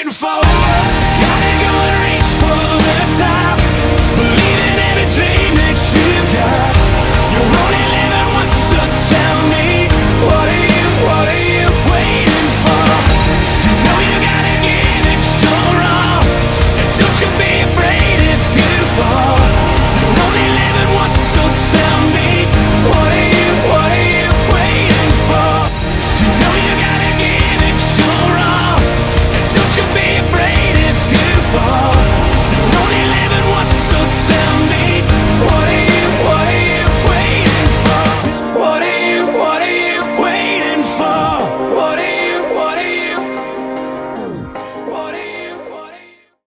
waiting for